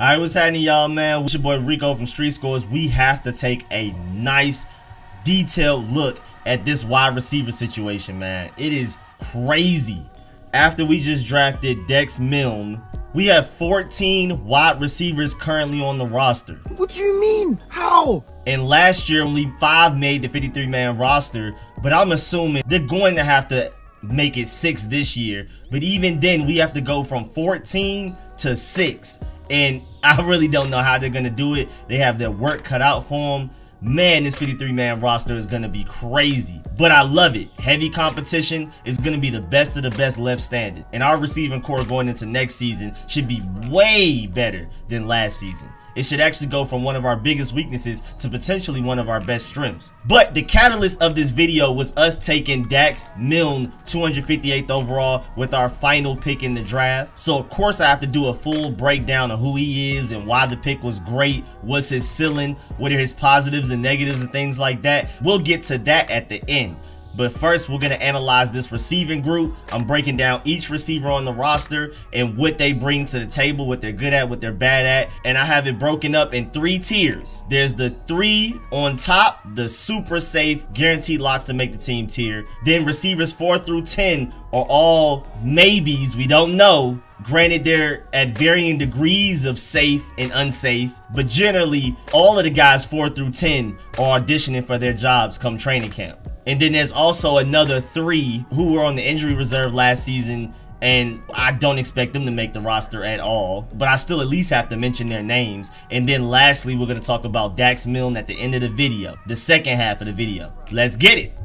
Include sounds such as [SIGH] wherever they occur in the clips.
Alright, what's happening, y'all, man? It's your boy Rico from Street Scores. We have to take a nice, detailed look at this wide receiver situation, man. It is crazy. After we just drafted Dax Milne, we have 14 wide receivers currently on the roster. What do you mean? How? And last year, only five made the 53 man roster, but I'm assuming they're going to have to make it six this year. But even then, we have to go from 14 to six. And I really don't know how they're going to do it. They have their work cut out for them. Man, this 53 man roster is going to be crazy. But I love it. Heavy competition is going to be the best of the best left standing. And our receiving core going into next season should be way better than last season it should actually go from one of our biggest weaknesses to potentially one of our best strengths. But the catalyst of this video was us taking Dax Milne 258th overall with our final pick in the draft. So of course I have to do a full breakdown of who he is and why the pick was great, what's his ceiling, what are his positives and negatives and things like that. We'll get to that at the end. But first, we're going to analyze this receiving group. I'm breaking down each receiver on the roster and what they bring to the table, what they're good at, what they're bad at. And I have it broken up in three tiers. There's the three on top, the super safe, guaranteed locks to make the team tier. Then receivers four through 10 are all maybes. We don't know. Granted, they're at varying degrees of safe and unsafe, but generally, all of the guys 4 through 10 are auditioning for their jobs come training camp. And then there's also another three who were on the injury reserve last season and I don't expect them to make the roster at all, but I still at least have to mention their names. And then lastly, we're going to talk about Dax Milne at the end of the video, the second half of the video. Let's get it.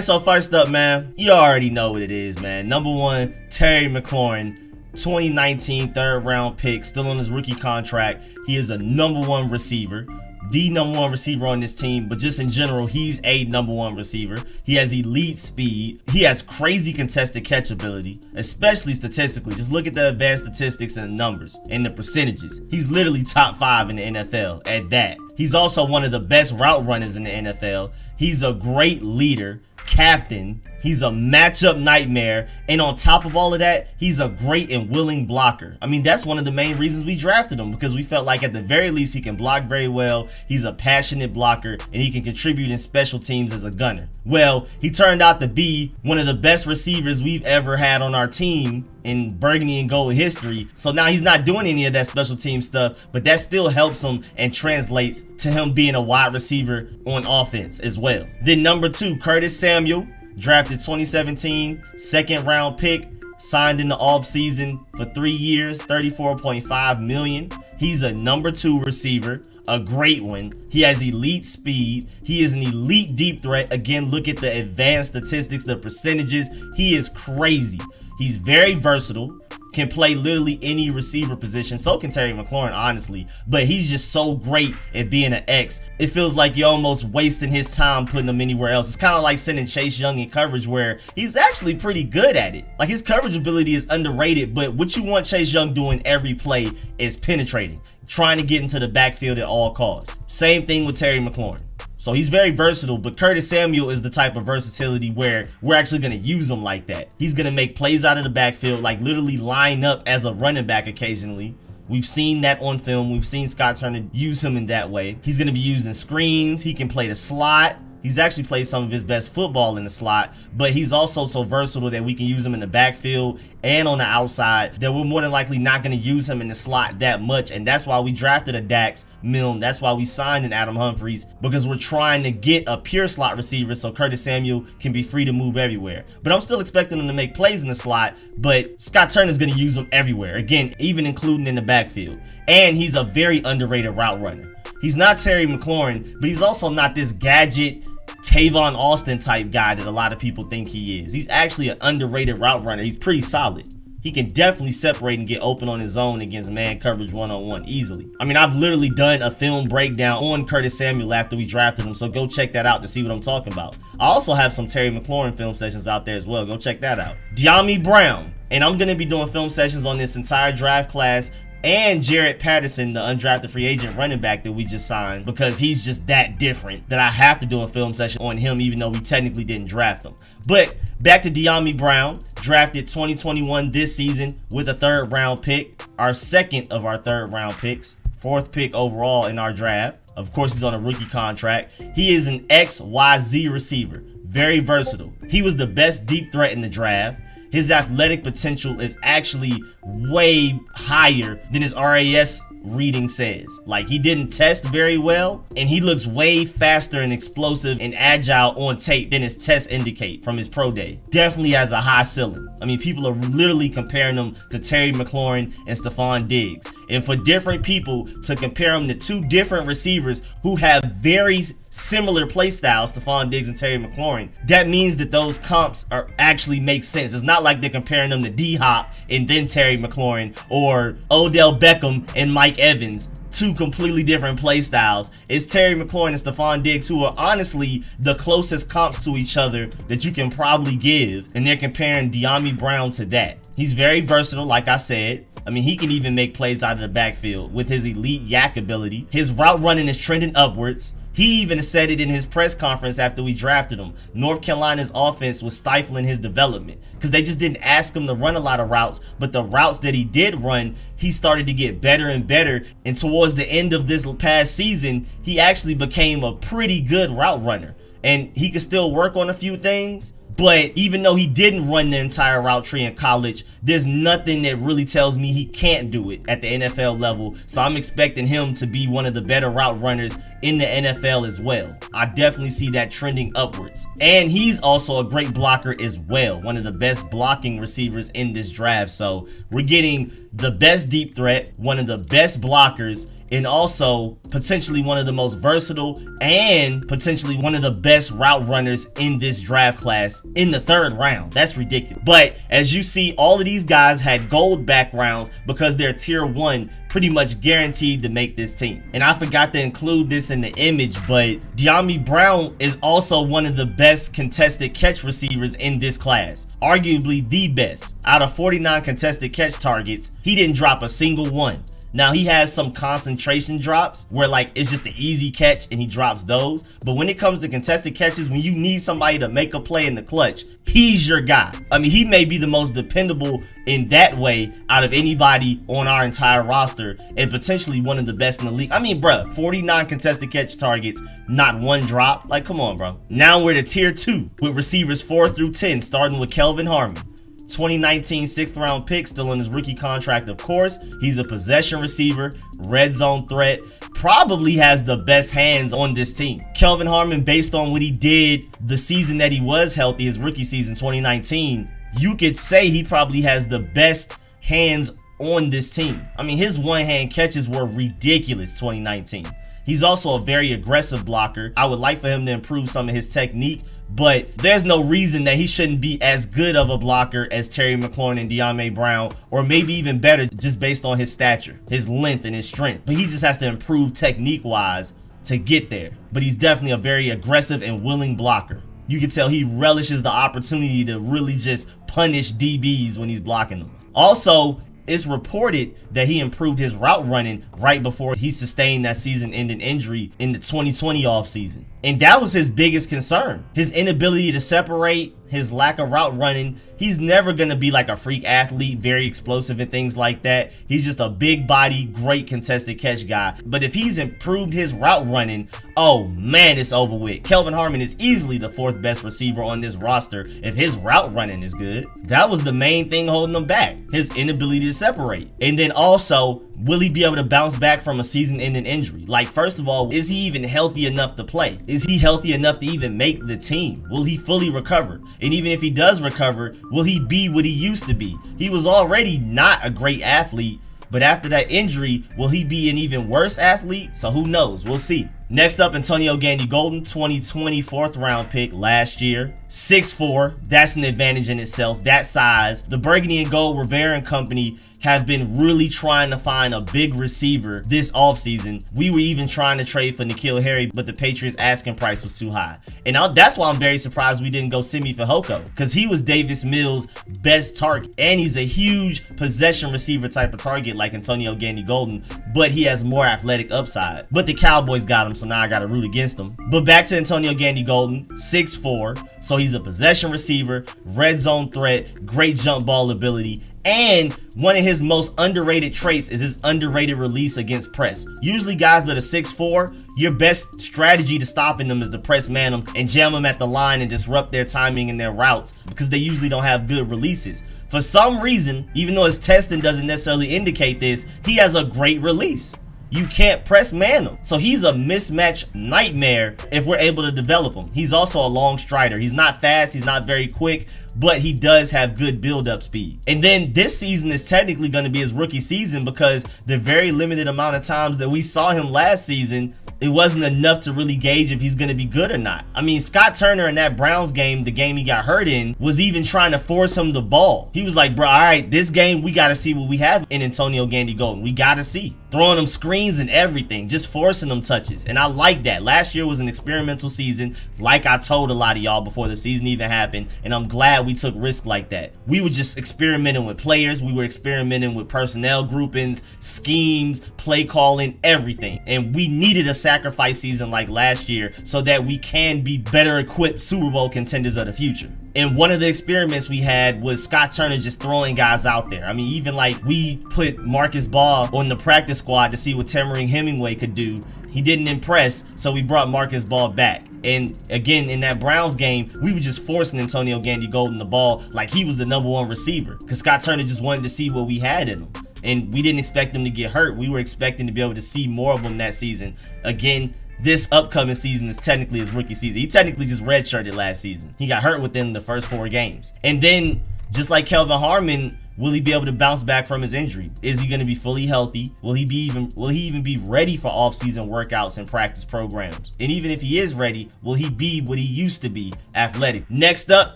So first up, man, you already know what it is, man. Number one, Terry McLaurin, 2019 third round pick, still on his rookie contract. He is a number one receiver, the number one receiver on this team, but just in general, he's a number one receiver. He has elite speed. He has crazy contested catch ability, especially statistically. Just look at the advanced statistics and the numbers and the percentages. He's literally top five in the NFL at that. He's also one of the best route runners in the NFL. He's a great leader captain. He's a matchup nightmare. And on top of all of that, he's a great and willing blocker. I mean, that's one of the main reasons we drafted him because we felt like at the very least he can block very well. He's a passionate blocker and he can contribute in special teams as a gunner. Well, he turned out to be one of the best receivers we've ever had on our team in burgundy and gold history. So now he's not doing any of that special team stuff, but that still helps him and translates to him being a wide receiver on offense as well. Then number two, Curtis Samuel drafted 2017, second round pick, signed in the offseason for three years, 34.5 million. He's a number two receiver, a great one. He has elite speed. He is an elite deep threat. Again, look at the advanced statistics, the percentages. He is crazy. He's very versatile can play literally any receiver position. So can Terry McLaurin, honestly. But he's just so great at being an X. It feels like you're almost wasting his time putting him anywhere else. It's kind of like sending Chase Young in coverage where he's actually pretty good at it. Like his coverage ability is underrated, but what you want Chase Young doing every play is penetrating, trying to get into the backfield at all costs. Same thing with Terry McLaurin. So he's very versatile, but Curtis Samuel is the type of versatility where we're actually going to use him like that. He's going to make plays out of the backfield, like literally line up as a running back occasionally. We've seen that on film. We've seen Scott Turner use him in that way. He's going to be using screens. He can play the slot. He's actually played some of his best football in the slot, but he's also so versatile that we can use him in the backfield and on the outside that we're more than likely not going to use him in the slot that much. And that's why we drafted a Dax Milne. That's why we signed an Adam Humphries because we're trying to get a pure slot receiver so Curtis Samuel can be free to move everywhere. But I'm still expecting him to make plays in the slot, but Scott Turner's going to use him everywhere. Again, even including in the backfield. And he's a very underrated route runner. He's not Terry McLaurin, but he's also not this gadget Tavon Austin type guy that a lot of people think he is. He's actually an underrated route runner. He's pretty solid. He can definitely separate and get open on his own against man coverage one-on-one -on -one easily. I mean, I've literally done a film breakdown on Curtis Samuel after we drafted him, so go check that out to see what I'm talking about. I also have some Terry McLaurin film sessions out there as well. Go check that out. Dyami Brown. And I'm going to be doing film sessions on this entire draft class and Jaret Patterson, the undrafted free agent running back that we just signed, because he's just that different that I have to do a film session on him, even though we technically didn't draft him. But back to Dyami Brown, drafted 2021 this season with a third round pick, our second of our third round picks, fourth pick overall in our draft. Of course, he's on a rookie contract. He is an XYZ receiver, very versatile. He was the best deep threat in the draft. His athletic potential is actually way higher than his RAS reading says. Like he didn't test very well and he looks way faster and explosive and agile on tape than his tests indicate from his pro day. Definitely has a high ceiling. I mean, people are literally comparing him to Terry McLaurin and Stefon Diggs. And for different people to compare him to two different receivers who have very similar play styles, Stefon Diggs and Terry McLaurin, that means that those comps are actually make sense. It's not like they're comparing them to D-Hop and then Terry McLaurin or Odell Beckham and Mike Evans two completely different play styles. It's Terry McLaurin and Stefon Diggs who are honestly the closest comps to each other that you can probably give. And they're comparing Dyami Brown to that. He's very versatile, like I said. I mean, he can even make plays out of the backfield with his elite YAC ability. His route running is trending upwards. He even said it in his press conference after we drafted him. North Carolina's offense was stifling his development because they just didn't ask him to run a lot of routes. But the routes that he did run, he started to get better and better. And towards the end of this past season, he actually became a pretty good route runner. And he could still work on a few things, but even though he didn't run the entire route tree in college, there's nothing that really tells me he can't do it at the NFL level. So I'm expecting him to be one of the better route runners in the NFL as well. I definitely see that trending upwards. And he's also a great blocker as well. One of the best blocking receivers in this draft. So we're getting the best deep threat, one of the best blockers, and also potentially one of the most versatile and potentially one of the best route runners in this draft class in the third round. That's ridiculous. But as you see, all of these guys had gold backgrounds because they're tier one pretty much guaranteed to make this team. And I forgot to include this in the image, but Dyami Brown is also one of the best contested catch receivers in this class. Arguably the best. Out of 49 contested catch targets, he didn't drop a single one. Now he has some concentration drops where like it's just an easy catch and he drops those. But when it comes to contested catches, when you need somebody to make a play in the clutch, he's your guy. I mean, he may be the most dependable in that way out of anybody on our entire roster and potentially one of the best in the league. I mean, bro, 49 contested catch targets, not one drop. Like, come on, bro. Now we're to tier two with receivers four through 10, starting with Kelvin Harmon. 2019 sixth round pick, still in his rookie contract, of course. He's a possession receiver, red zone threat, probably has the best hands on this team. Kelvin Harmon, based on what he did the season that he was healthy, his rookie season 2019, you could say he probably has the best hands on this team. I mean, his one hand catches were ridiculous 2019. He's also a very aggressive blocker. I would like for him to improve some of his technique, but there's no reason that he shouldn't be as good of a blocker as Terry McLaurin and Dyami Brown, or maybe even better just based on his stature, his length, and his strength. But he just has to improve technique-wise to get there. But he's definitely a very aggressive and willing blocker. You can tell he relishes the opportunity to really just punish DBs when he's blocking them. Also, it's reported that he improved his route running right before he sustained that season-ending injury in the 2020 offseason. And that was his biggest concern. His inability to separate, his lack of route running. He's never going to be like a freak athlete, very explosive and things like that. He's just a big body, great contested catch guy. But if he's improved his route running, oh man, it's over with. Kelvin Harmon is easily the fourth best receiver on this roster if his route running is good. That was the main thing holding him back, his inability to separate. And then also, will he be able to bounce back from a season-ending injury? Like, first of all, is he even healthy enough to play? Is he healthy enough to even make the team? Will he fully recover? And even if he does recover, will he be what he used to be? He was already not a great athlete, but after that injury, will he be an even worse athlete? So who knows? We'll see. Next up, Antonio Gandy Golden, 2020 fourth round pick last year. 6'4", that's an advantage in itself, that size. The Burgundy and Gold Rivera and Company have been really trying to find a big receiver this offseason. We were even trying to trade for N'Keal Harry, but the Patriots asking price was too high. And that's why I'm very surprised we didn't go Simi Fehoko because he was Davis Mills' best target. And he's a huge possession receiver type of target like Antonio Gandy Golden, but he has more athletic upside. But the Cowboys got him, so now I got to root against him. But back to Antonio Gandy Golden, 6'4", so he's a possession receiver, red zone threat, great jump ball ability, and one of his most underrated traits is his underrated release against press. Usually guys that are 6'4", your best strategy to stopping them is to press man them and jam them at the line and disrupt their timing and their routes because they usually don't have good releases. For some reason, even though his testing doesn't necessarily indicate this, he has a great release you can't press man him. So he's a mismatch nightmare if we're able to develop him. He's also a long strider. He's not fast, he's not very quick, but he does have good build-up speed. And then this season is technically going to be his rookie season because the very limited amount of times that we saw him last season, it wasn't enough to really gauge if he's going to be good or not. I mean, Scott Turner in that Browns game, the game he got hurt in, was even trying to force him the ball. He was like, bro, all right, this game, we got to see what we have in Antonio Gandy Golden. We got to see. Throwing them screens and everything, just forcing them touches. And I like that. Last year was an experimental season, like I told a lot of y'all before the season even happened. And I'm glad we took risk like that. We were just experimenting with players. We were experimenting with personnel groupings, schemes, play calling, everything. And we needed a sacrifice season like last year so that we can be better equipped Super Bowl contenders of the future. And one of the experiments we had was Scott Turner just throwing guys out there. I mean, even like we put Marcus Baugh on the practice squad to see what Temarion Hemingway could do. He didn't impress, so we brought Marcus Baugh back. And again, in that Browns game, we were just forcing Antonio Gandy Golden the ball like he was the number one receiver. Because Scott Turner just wanted to see what we had in him. And we didn't expect him to get hurt. We were expecting to be able to see more of him that season. Again, this upcoming season is technically his rookie season. He technically just redshirted last season. He got hurt within the first four games. And then, just like Kelvin Harmon, will he be able to bounce back from his injury? Is he going to be fully healthy? Will he be even will he even be ready for off-season workouts and practice programs? And even if he is ready, will he be what he used to be, athletic? Next up,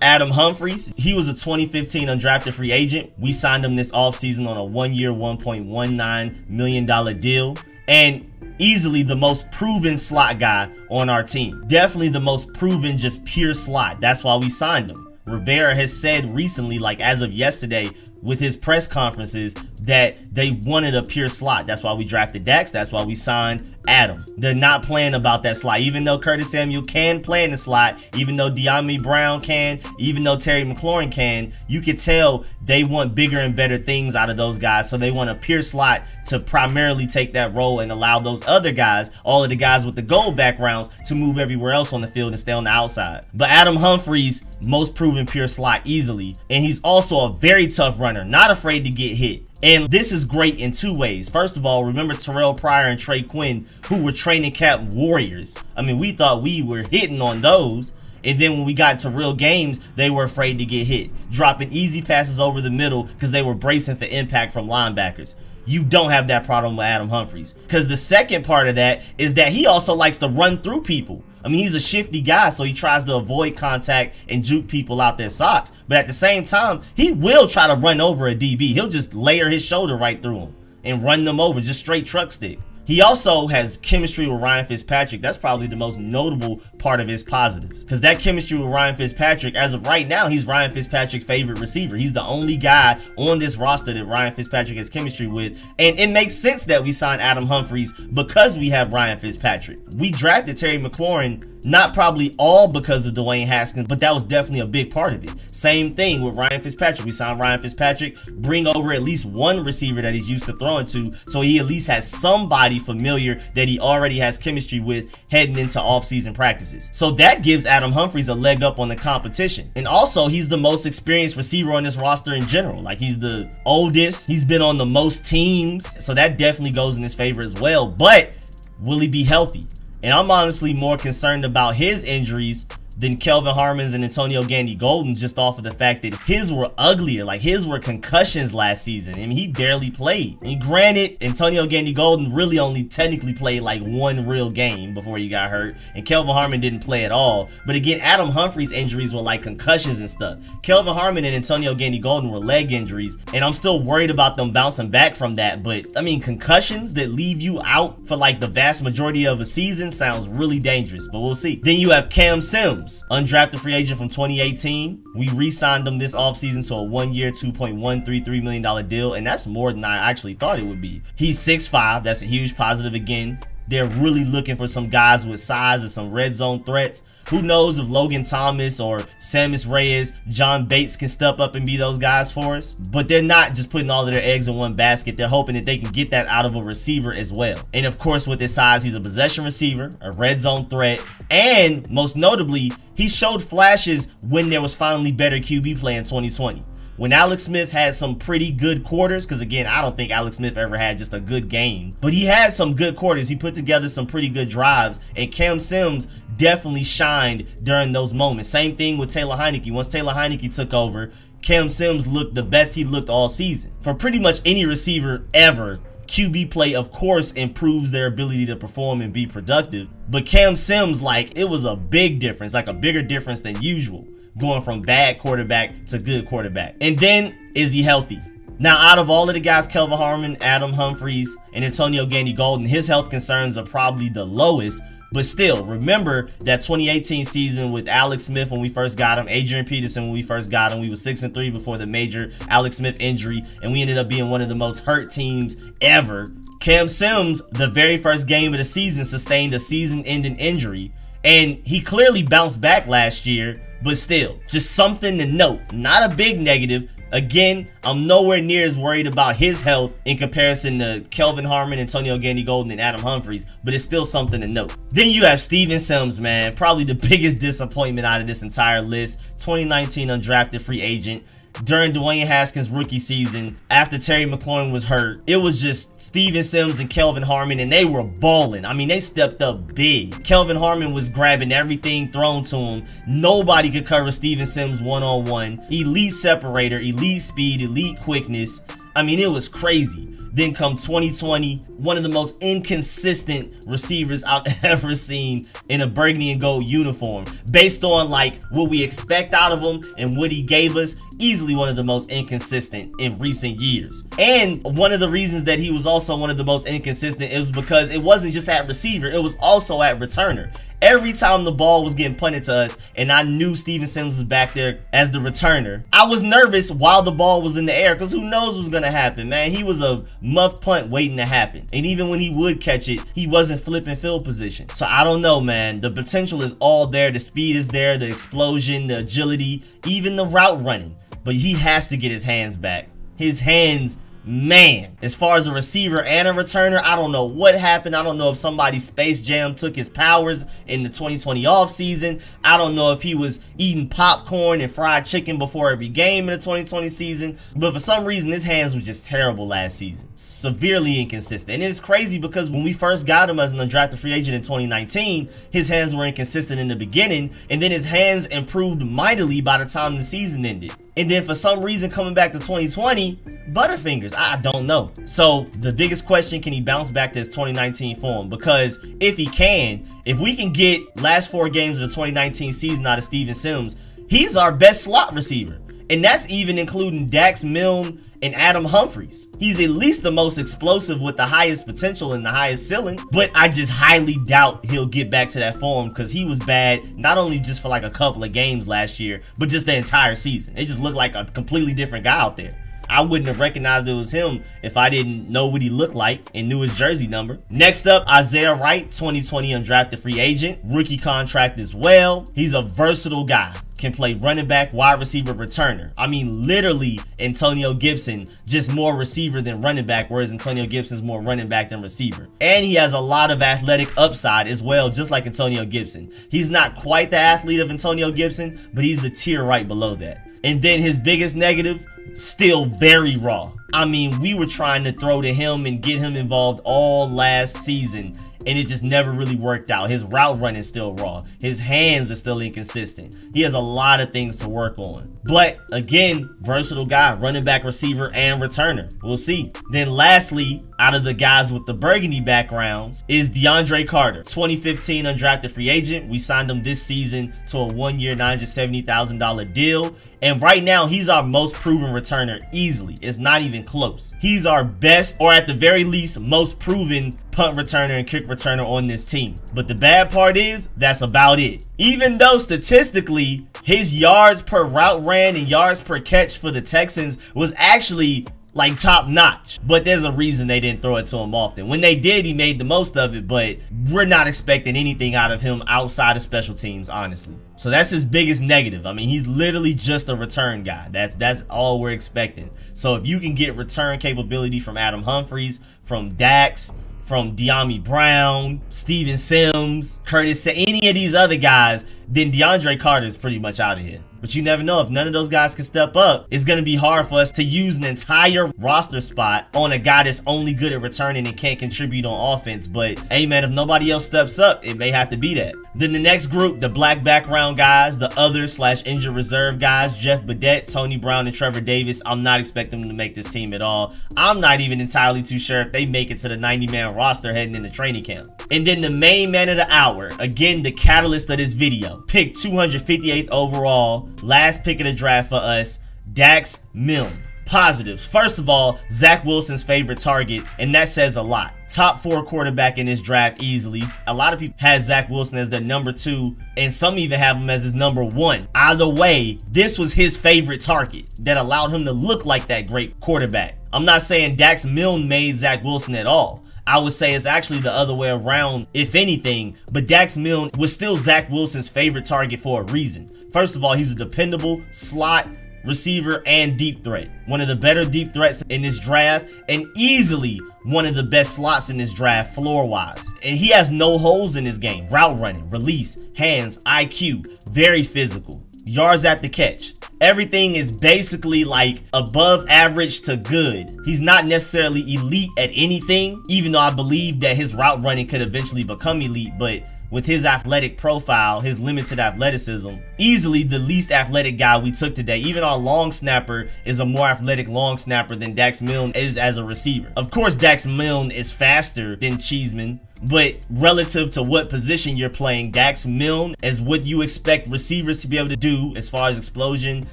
Adam Humphries. He was a 2015 undrafted free agent. We signed him this offseason on a one-year, $1.19 million deal. And easily the most proven slot guy on our team. Definitely the most proven just pure slot. That's why we signed him. Rivera has said recently, like as of yesterday, with his press conferences that they wanted a pure slot. That's why we drafted Dax. That's why we signed Adam. They're not playing about that slot. Even though Curtis Samuel can play in the slot, even though Dyami Brown can, even though Terry McLaurin can, you can tell they want bigger and better things out of those guys. So they want a pure slot to primarily take that role and allow those other guys, all of the guys with the gold backgrounds, to move everywhere else on the field and stay on the outside. But Adam Humphries, most proven pure slot easily. And he's also a very tough runner, not afraid to get hit. And this is great in two ways. First of all, remember Terrell Pryor and Trey Quinn, who were training camp warriors. I mean, we thought we were hitting on those. And then when we got to real games, they were afraid to get hit, dropping easy passes over the middle because they were bracing for impact from linebackers. You don't have that problem with Adam Humphries. Because the second part of that is that he also likes to run through people. I mean, he's a shifty guy, so he tries to avoid contact and juke people out their socks. But at the same time, he will try to run over a DB. He'll just layer his shoulder right through him and run them over, just straight truck stick. He also has chemistry with Ryan Fitzpatrick. That's probably the most notable part of his positives. Because that chemistry with Ryan Fitzpatrick, as of right now, he's Ryan Fitzpatrick's favorite receiver. He's the only guy on this roster that Ryan Fitzpatrick has chemistry with. And it makes sense that we signed Adam Humphries because we have Ryan Fitzpatrick. We drafted Terry McLaurin not probably all because of Dwayne Haskins, but that was definitely a big part of it. Same thing with Ryan Fitzpatrick. We signed Ryan Fitzpatrick, bring over at least one receiver that he's used to throwing to, so he at least has somebody familiar that he already has chemistry with heading into off-season practices. So that gives Adam Humphries a leg up on the competition. And also, he's the most experienced receiver on this roster in general. Like, he's the oldest, he's been on the most teams, so that definitely goes in his favor as well. But will he be healthy? And I'm honestly more concerned about his injuries than Kelvin Harmon's and Antonio Gandy Golden's just off of the fact that his were uglier. Like his were concussions last season. I mean, he barely played. I mean, granted, Antonio Gandy Golden really only technically played like one real game before he got hurt, and Kelvin Harmon didn't play at all. But again, Adam Humphries' injuries were like concussions and stuff. Kelvin Harmon and Antonio Gandy Golden were leg injuries, and I'm still worried about them bouncing back from that. But I mean, concussions that leave you out for like the vast majority of a season sounds really dangerous, but we'll see. Then you have Cam Sims, undrafted free agent from 2018. We re-signed him this offseason to a one-year, $2.133 million deal, and that's more than I actually thought it would be. He's 6'5", that's a huge positive again. They're really looking for some guys with size and some red zone threats. Who knows if Logan Thomas or Sammis Reyes, John Bates can step up and be those guys for us. But they're not just putting all of their eggs in one basket. They're hoping that they can get that out of a receiver as well. And of course, with his size, he's a possession receiver, a red zone threat, and most notably, he showed flashes when there was finally better QB play in 2020 when Alex Smith had some pretty good quarters, because again, I don't think Alex Smith ever had just a good game, but he had some good quarters. He put together some pretty good drives, and Cam Sims definitely shined during those moments. Same thing with Taylor Heinicke. Once Taylor Heinicke took over, Cam Sims looked the best he looked all season. For pretty much any receiver ever, QB play, of course, improves their ability to perform and be productive. But Cam Sims, like, it was a big difference, like a bigger difference than usual going from bad quarterback to good quarterback. And then, is he healthy? Now, out of all of the guys, Kelvin Harmon, Adam Humphries, and Antonio Gandy Golden, his health concerns are probably the lowest. But still, remember that 2018 season with Alex Smith when we first got him, Adrian Peterson when we first got him. We were six and three before the major Alex Smith injury, and we ended up being one of the most hurt teams ever. Cam Sims, the very first game of the season, sustained a season-ending injury, and he clearly bounced back last year but still, just something to note. Not a big negative. Again, I'm nowhere near as worried about his health in comparison to Kelvin Harmon, Antonio Gandy Golden, and Adam Humphries, but it's still something to note. Then you have Steven Sims, man. Probably the [LAUGHS] biggest disappointment out of this entire list. 2019 undrafted free agent during Dwayne Haskins' rookie season after Terry McLaurin was hurt. It was just Steven Sims and Kelvin Harmon, and they were balling. I mean, they stepped up big. Kelvin Harmon was grabbing everything thrown to him. Nobody could cover Steven Sims one-on-one. -on -one. Elite separator, elite speed, elite quickness. I mean, it was crazy. Then come 2020, one of the most inconsistent receivers I've [LAUGHS] ever seen in a burgundy and gold uniform. Based on like what we expect out of him and what he gave us, easily one of the most inconsistent in recent years. And one of the reasons that he was also one of the most inconsistent is because it wasn't just at receiver, it was also at returner. Every time the ball was getting punted to us and I knew Steven Sims was back there as the returner, I was nervous while the ball was in the air because who knows what's going to happen, man. He was a muff punt waiting to happen. And even when he would catch it, he wasn't flipping field position. So I don't know, man. The potential is all there. The speed is there, the explosion, the agility, even the route running but he has to get his hands back. His hands man, as far as a receiver and a returner, I don't know what happened. I don't know if somebody Space Jam took his powers in the 2020 offseason. I don't know if he was eating popcorn and fried chicken before every game in the 2020 season. But for some reason, his hands were just terrible last season. Severely inconsistent. And it's crazy because when we first got him as an undrafted free agent in 2019, his hands were inconsistent in the beginning. And then his hands improved mightily by the time the season ended. And then for some reason coming back to 2020, Butterfingers, I don't know. So the biggest question, can he bounce back to his 2019 form? Because if he can, if we can get last four games of the 2019 season out of Steven Sims, he's our best slot receiver. And that's even including Dax Milne and Adam Humphries. He's at least the most explosive with the highest potential and the highest ceiling, but I just highly doubt he'll get back to that form because he was bad, not only just for like a couple of games last year, but just the entire season. It just looked like a completely different guy out there. I wouldn't have recognized it was him if I didn't know what he looked like and knew his jersey number. Next up, Isaiah Wright, 2020 undrafted free agent, rookie contract as well. He's a versatile guy can play running back, wide receiver, returner. I mean, literally, Antonio Gibson, just more receiver than running back, whereas Antonio Gibson's more running back than receiver. And he has a lot of athletic upside as well, just like Antonio Gibson. He's not quite the athlete of Antonio Gibson, but he's the tier right below that. And then his biggest negative, still very raw. I mean, we were trying to throw to him and get him involved all last season and it just never really worked out. His route running is still raw. His hands are still inconsistent. He has a lot of things to work on. But again, versatile guy, running back, receiver, and returner. We'll see. Then lastly, out of the guys with the burgundy backgrounds is DeAndre Carter, 2015 undrafted free agent. We signed him this season to a one-year, $970,000 deal. And right now, he's our most proven returner easily. It's not even close. He's our best, or at the very least, most proven punt returner and kick returner on this team. But the bad part is, that's about it. Even though statistically, his yards per route ran and yards per catch for the Texans was actually like top notch. But there's a reason they didn't throw it to him often. When they did, he made the most of it, but we're not expecting anything out of him outside of special teams, honestly. So that's his biggest negative. I mean, he's literally just a return guy. That's that's all we're expecting. So if you can get return capability from Adam Humphries, from Dax, from Dyami Brown, Steven Sims, Curtis, any of these other guys, then DeAndre Carter is pretty much out of here. But you never know if none of those guys can step up. It's going to be hard for us to use an entire roster spot on a guy that's only good at returning and can't contribute on offense. But hey, man, if nobody else steps up, it may have to be that. Then the next group, the black background guys, the other slash injured reserve guys, Jeff Badet, Tony Brown, and Trevor Davis. I'm not expecting them to make this team at all. I'm not even entirely too sure if they make it to the 90 man roster heading into training camp. And then the main man of the hour, again, the catalyst of this video, picked 258th overall, last pick of the draft for us, Dax Milne. Positives. First of all, Zach Wilson's favorite target, and that says a lot. Top four quarterback in this draft easily. A lot of people have Zach Wilson as their number two, and some even have him as his number one. Either way, this was his favorite target that allowed him to look like that great quarterback. I'm not saying Dax Milne made Zach Wilson at all. I would say it's actually the other way around, if anything. But Dax Milne was still Zach Wilson's favorite target for a reason. First of all, he's a dependable slot receiver and deep threat. One of the better deep threats in this draft and easily one of the best slots in this draft floor wise. And he has no holes in his game. Route running, release, hands, IQ, very physical. Yards at the catch. Everything is basically like above average to good. He's not necessarily elite at anything, even though I believe that his route running could eventually become elite, but with his athletic profile, his limited athleticism, easily the least athletic guy we took today. Even our long snapper is a more athletic long snapper than Dax Milne is as a receiver. Of course, Dax Milne is faster than Cheeseman, but relative to what position you're playing, Dax Milne is what you expect receivers to be able to do as far as explosion,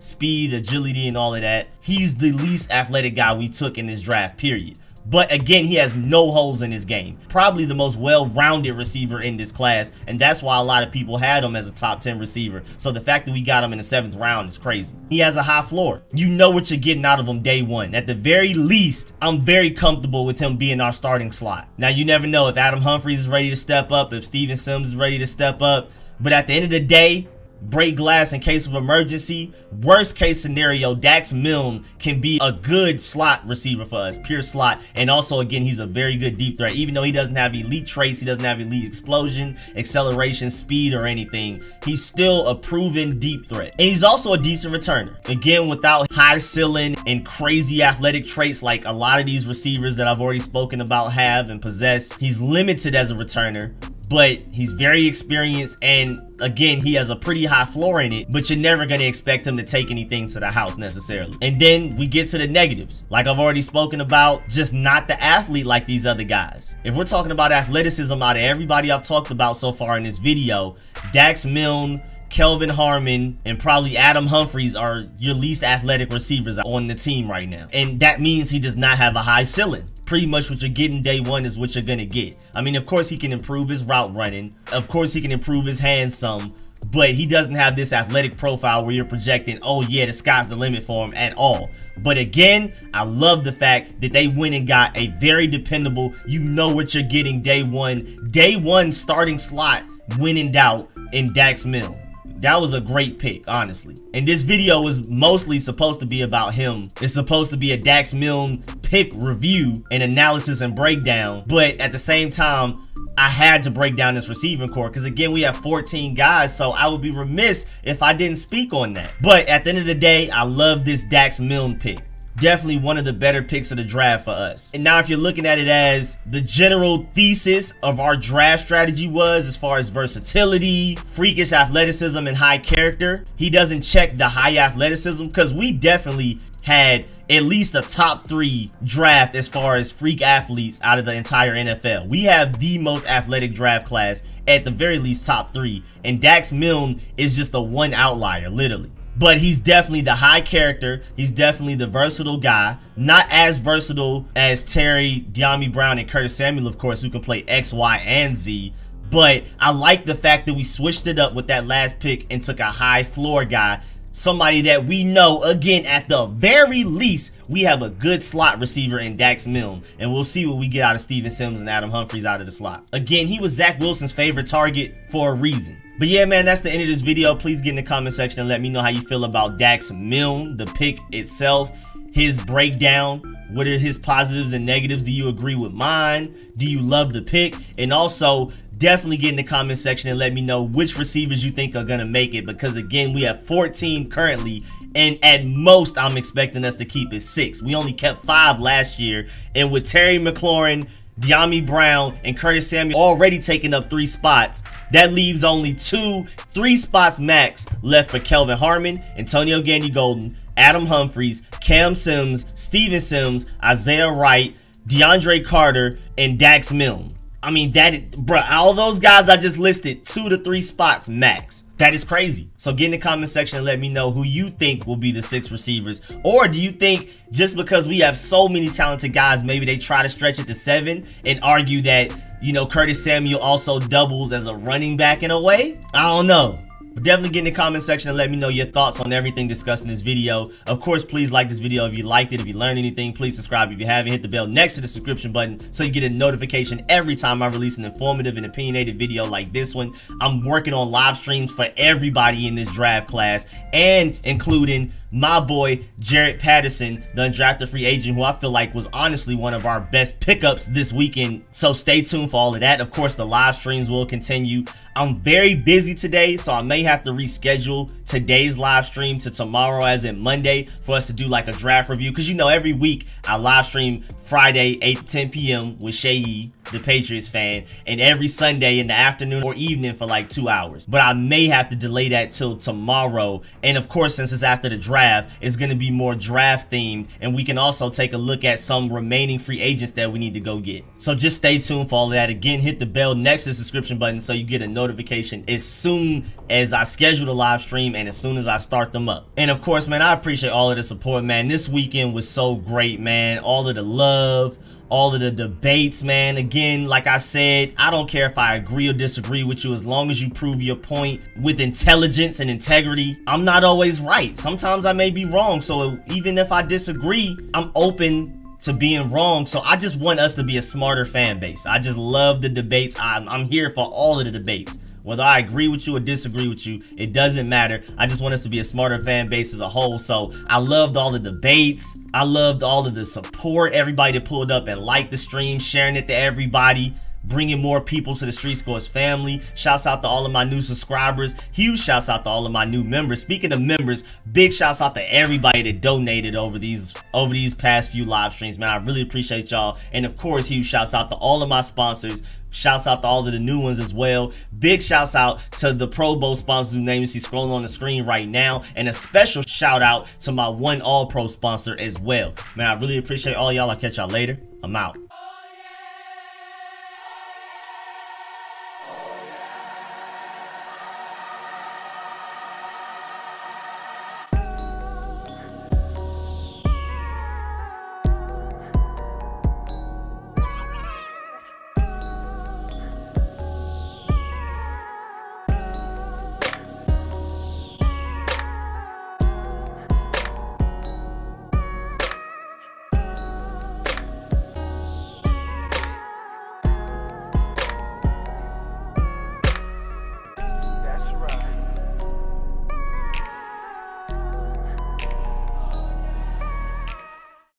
speed, agility, and all of that. He's the least athletic guy we took in this draft, period. But again, he has no holes in his game. Probably the most well-rounded receiver in this class, and that's why a lot of people had him as a top 10 receiver. So the fact that we got him in the seventh round is crazy. He has a high floor. You know what you're getting out of him day one. At the very least, I'm very comfortable with him being our starting slot. Now, you never know if Adam Humphries is ready to step up, if Steven Sims is ready to step up. But at the end of the day, break glass in case of emergency. Worst case scenario, Dax Milne can be a good slot receiver for us, pure slot. And also, again, he's a very good deep threat. Even though he doesn't have elite traits, he doesn't have elite explosion, acceleration, speed, or anything, he's still a proven deep threat. And he's also a decent returner. Again, without high ceiling and crazy athletic traits like a lot of these receivers that I've already spoken about have and possess, he's limited as a returner but he's very experienced and again he has a pretty high floor in it but you're never going to expect him to take anything to the house necessarily. And then we get to the negatives. Like i've already spoken about just not the athlete like these other guys. If we're talking about athleticism out of everybody i've talked about so far in this video dax milne Kelvin Harmon and probably Adam Humphries are your least athletic receivers on the team right now. And that means he does not have a high ceiling pretty much what you're getting day one is what you're gonna get. I mean, of course he can improve his route running. Of course he can improve his hands some, but he doesn't have this athletic profile where you're projecting, oh yeah, the sky's the limit for him at all. But again, I love the fact that they went and got a very dependable, you know what you're getting day one, day one starting slot when in doubt in Dax Milne that was a great pick, honestly. And this video is mostly supposed to be about him. It's supposed to be a Dax Milne pick review and analysis and breakdown. But at the same time, I had to break down this receiving core because again, we have 14 guys, so I would be remiss if I didn't speak on that. But at the end of the day, I love this Dax Milne pick. Definitely one of the better picks of the draft for us. And now if you're looking at it as the general thesis of our draft strategy was as far as versatility, freakish athleticism, and high character, he doesn't check the high athleticism because we definitely had at least a top three draft as far as freak athletes out of the entire NFL. We have the most athletic draft class, at the very least top three, and Dax Milne is just the one outlier, literally. But he's definitely the high character. He's definitely the versatile guy. Not as versatile as Terry, Dyami Brown, and Curtis Samuel, of course, who can play X, Y, and Z. But I like the fact that we switched it up with that last pick and took a high floor guy somebody that we know, again, at the very least, we have a good slot receiver in Dax Milne. And we'll see what we get out of Steven Sims and Adam Humphries out of the slot. Again, he was Zach Wilson's favorite target for a reason. But yeah, man, that's the end of this video. Please get in the comment section and let me know how you feel about Dax Milne, the pick itself, his breakdown. What are his positives and negatives? Do you agree with mine? Do you love the pick? And also, definitely get in the comment section and let me know which receivers you think are going to make it because again we have 14 currently and at most I'm expecting us to keep it six. We only kept five last year and with Terry McLaurin, Dyami Brown, and Curtis Samuel already taking up three spots, that leaves only two, three spots max left for Kelvin Harmon, Antonio Gandy Golden, Adam Humphries, Cam Sims, Steven Sims, Isaiah Wright, DeAndre Carter, and Dax Milne. I mean, that, bro, all those guys I just listed, two to three spots max. That is crazy. So get in the comment section and let me know who you think will be the six receivers. Or do you think just because we have so many talented guys, maybe they try to stretch it to seven and argue that, you know, Curtis Samuel also doubles as a running back in a way? I don't know. But definitely get in the comment section and let me know your thoughts on everything discussed in this video. Of course, please like this video if you liked it. If you learned anything, please subscribe if you haven't. Hit the bell next to the subscription button so you get a notification every time I release an informative and opinionated video like this one. I'm working on live streams for everybody in this draft class and including my boy Jaret Patterson, the undrafted free agent, who I feel like was honestly one of our best pickups this weekend. So stay tuned for all of that. Of course, the live streams will continue. I'm very busy today, so I may have to reschedule today's live stream to tomorrow, as in Monday, for us to do like a draft review. Because you know, every week I live stream Friday, 8 to 10 p.m. with Shay the Patriots fan, and every Sunday in the afternoon or evening for like two hours. But I may have to delay that till tomorrow. And of course, since it's after the draft, it's going to be more draft themed. And we can also take a look at some remaining free agents that we need to go get. So just stay tuned for all that. Again, hit the bell next to the subscription button so you get a notification as soon as I schedule the live stream and as soon as I start them up. And of course, man, I appreciate all of the support, man. This weekend was so great, man. All of the love, all of the debates, man. Again, like I said, I don't care if I agree or disagree with you as long as you prove your point with intelligence and integrity. I'm not always right. Sometimes I may be wrong. So even if I disagree, I'm open to being wrong. So I just want us to be a smarter fan base. I just love the debates. I'm, I'm here for all of the debates. Whether I agree with you or disagree with you, it doesn't matter. I just want us to be a smarter fan base as a whole. So I loved all the debates. I loved all of the support. Everybody that pulled up and liked the stream, sharing it to everybody bringing more people to the Street Scores family. Shouts out to all of my new subscribers. Huge shouts out to all of my new members. Speaking of members, big shouts out to everybody that donated over these over these past few live streams, man. I really appreciate y'all. And of course, huge shouts out to all of my sponsors. Shouts out to all of the new ones as well. Big shouts out to the Pro Bowl sponsors whose names you see scrolling on the screen right now. And a special shout out to my one All Pro sponsor as well. Man, I really appreciate all y'all. I'll catch y'all later. I'm out.